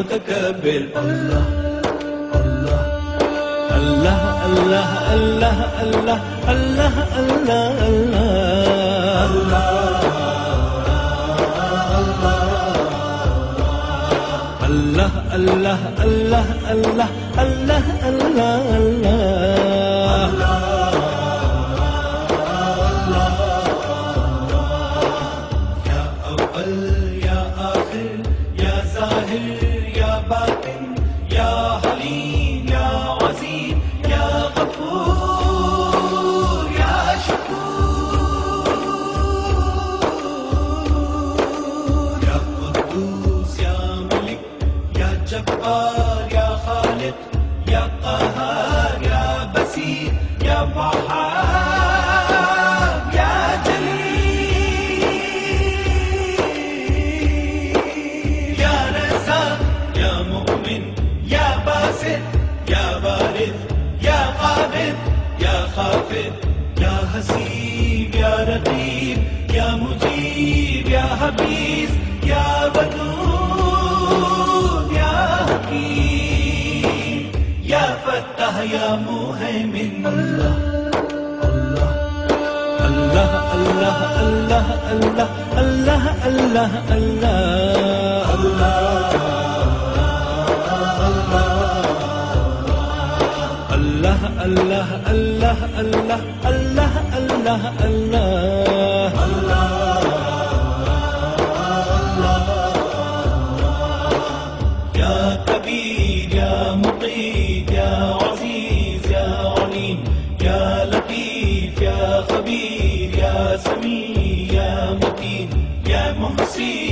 المتكبر الله الله. الله الله الله الله الله الله الله. الله الله الله الله الله الله. الله Zahir أول يا حليم يا عظيم يا غفور يا شكور. يا قدوس يا ملك يا جبار يا خالق يا قهار يا بصير يا وهاب وارث يا قابض يا خافض يا حسيب يا رقيب يا مجيب يا حفيظ يا ودود يا حكيم يا فتاح يا مهيمن. الله الله الله الله الله الله الله الله. الله الله الله الله الله الله. يا كبير يا يا عزيز يا عليم. يا لطيف يا خبير يا سميع يا متين. يا محصي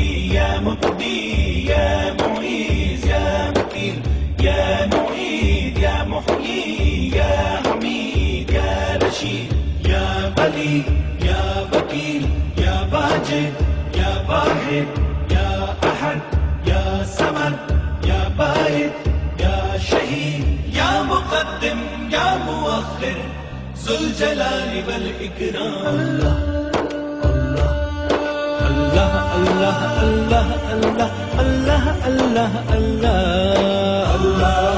ولي يا وكيل يا واجد يا واحد يا أحد يا صمد يا بارد يا شهيد يا مقدم يا مؤخر ذو الجلال والإكرام الله الله الله الله الله الله الله الله الله.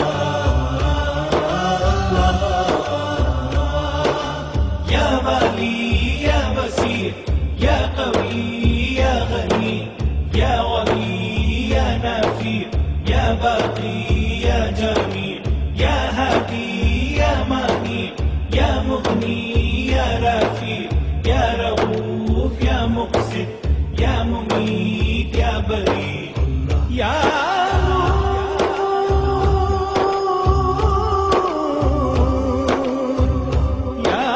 مميت يا نور يا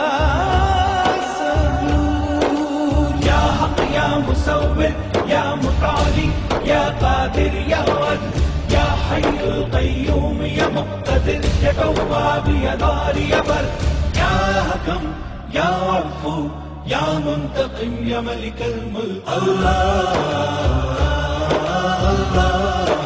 سرور يا حق يا مصور يا متعالي يا قادر يا ود يا حي القيوم يا مقتدر يا تواب يا دار يا بر يا حكم يا عفو يا منتقم يا ملك الملك الله الله.